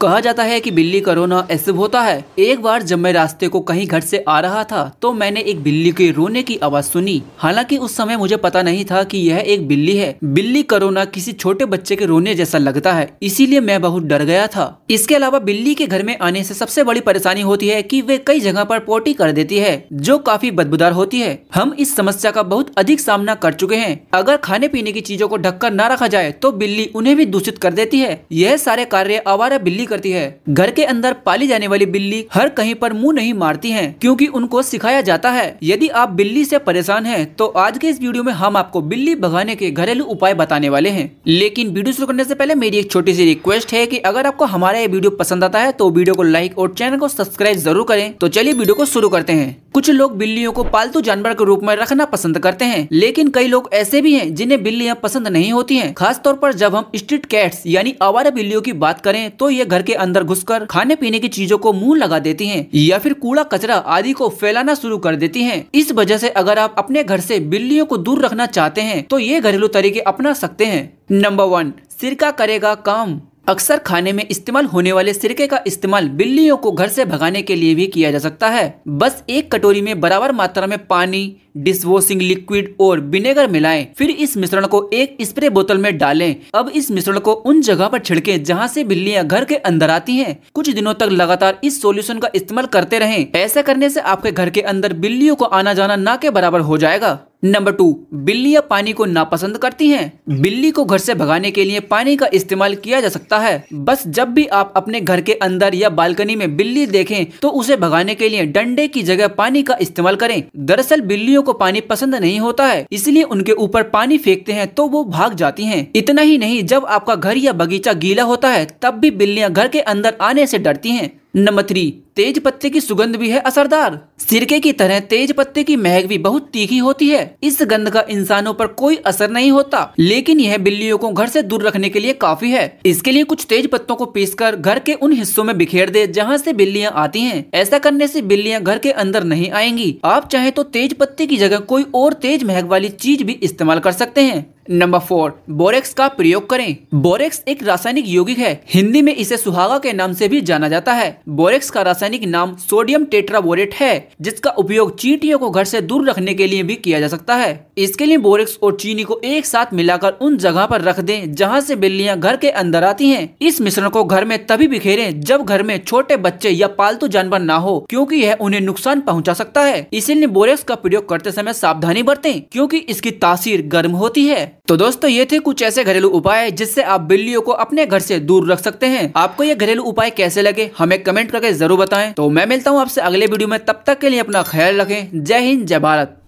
कहा जाता है कि बिल्ली का रोना ऐसे होता है। एक बार जब मैं रास्ते को कहीं घर से आ रहा था तो मैंने एक बिल्ली के रोने की आवाज़ सुनी। हालाँकि उस समय मुझे पता नहीं था कि यह एक बिल्ली है। बिल्ली का रोना किसी छोटे बच्चे के रोने जैसा लगता है, इसीलिए मैं बहुत डर गया था। इसके अलावा बिल्ली के घर में आने से सबसे बड़ी परेशानी होती है की वे कई जगह पर पोटी कर देती है, जो काफ़ी बदबूदार होती है। हम इस समस्या का बहुत अधिक सामना कर चुके हैं। अगर खाने पीने की चीज़ों को ढककर न रखा जाए तो बिल्ली उन्हें भी दूषित कर देती है। यह सारे कार्य आवारा बिल्ली करती है। घर के अंदर पाली जाने वाली बिल्ली हर कहीं पर मुँह नहीं मारती है, क्योंकि उनको सिखाया जाता है। यदि आप बिल्ली से परेशान हैं तो आज के इस वीडियो में हम आपको बिल्ली भगाने के घरेलू उपाय बताने वाले हैं। लेकिन वीडियो शुरू करने से पहले मेरी एक छोटी सी रिक्वेस्ट है की अगर आपको हमारा ये वीडियो पसंद आता है तो वीडियो को लाइक और चैनल को सब्सक्राइब ज़रूर करें। तो चलिए वीडियो को शुरू करते हैं। कुछ लोग बिल्लियों को पालतू जानवर के रूप में रखना पसंद करते हैं, लेकिन कई लोग ऐसे भी हैं जिन्हें बिल्लियाँ पसंद नहीं होती हैं। खासतौर पर जब हम स्ट्रीट कैट्स यानी आवारा बिल्लियों की बात करें तो ये घर के अंदर घुसकर खाने पीने की चीज़ों को मुँह लगा देती हैं, या फिर कूड़ा कचरा आदि को फैलाना शुरू कर देती है। इस वजह से अगर आप अपने घर से बिल्लियों को दूर रखना चाहते हैं तो ये घरेलू तरीके अपना सकते हैं। नंबर वन, सिरका करेगा काम। अक्सर खाने में इस्तेमाल होने वाले सिरके का इस्तेमाल बिल्लियों को घर से भगाने के लिए भी किया जा सकता है। बस एक कटोरी में बराबर मात्रा में पानी डिशवॉशिंग लिक्विड और विनेगर मिलाएँ, फिर इस मिश्रण को एक स्प्रे बोतल में डालें। अब इस मिश्रण को उन जगह पर छिड़कें जहाँ से बिल्लियाँ घर के अंदर आती हैं। कुछ दिनों तक लगातार इस सॉल्यूशन का इस्तेमाल करते रहें। ऐसा करने से आपके घर के अंदर बिल्लियों को आना जाना ना के बराबर हो जाएगा। नंबर टू, बिल्लियाँ पानी को नापसंद करती हैं। बिल्ली को घर से भगाने के लिए पानी का इस्तेमाल किया जा सकता है। बस जब भी आप अपने घर के अंदर या बालकनी में बिल्ली देखें तो उसे भगाने के लिए डंडे की जगह पानी का इस्तेमाल करें। दरअसल बिल्लियों को पानी पसंद नहीं होता है, इसलिए उनके ऊपर पानी फेंकते हैं तो वो भाग जाती हैं। इतना ही नहीं, जब आपका घर या बगीचा गीला होता है, तब भी बिल्लियाँ घर के अंदर आने से डरती हैं नंबर थ्री तेज पत्ते की सुगंध भी है असरदार। सिरके की तरह तेज पत्ते की महक भी बहुत तीखी होती है। इस गंध का इंसानों पर कोई असर नहीं होता, लेकिन यह बिल्लियों को घर से दूर रखने के लिए काफ़ी है। इसके लिए कुछ तेज पत्तों को पीसकर घर के उन हिस्सों में बिखेर दे, जहाँ से बिल्लियाँ आती हैं। ऐसा करने से बिल्लियाँ घर के अंदर नहीं आएँगी। आप चाहे तो तेज पत्ते की जगह कोई और तेज महक वाली चीज़ भी इस्तेमाल कर सकते हैं। नंबर फोर बोरेक्स का प्रयोग करें। बोरेक्स एक रासायनिक यौगिक है। हिंदी में इसे सुहागा के नाम से भी जाना जाता है। बोरेक्स का रासायनिक नाम सोडियम टेट्राबोरेट है, जिसका उपयोग चींटियों को घर से दूर रखने के लिए भी किया जा सकता है। इसके लिए बोरेक्स और चीनी को एक साथ मिलाकर उन जगह पर रख दें, जहाँ से बिल्लियाँ घर के अंदर आती हैं। इस मिश्रण को घर में तभी बिखेरें, जब घर में छोटे बच्चे या पालतू जानवर ना हो, क्योंकि यह उन्हें नुकसान पहुँचा सकता है। इसीलिए बोरेक्स का प्रयोग करते समय सावधानी बरतें, क्योंकि इसकी तासीर गर्म होती है। तो दोस्तों, ये थे कुछ ऐसे घरेलू उपाय जिससे आप बिल्लियों को अपने घर से दूर रख सकते हैं। आपको ये घरेलू उपाय कैसे लगे, हमें कमेंट करके ज़रूर बताएँ। तो मैं मिलता हूँ आपसे अगले वीडियो में, तब तक के लिए अपना ख्याल रखें। जय हिंद, जय भारत।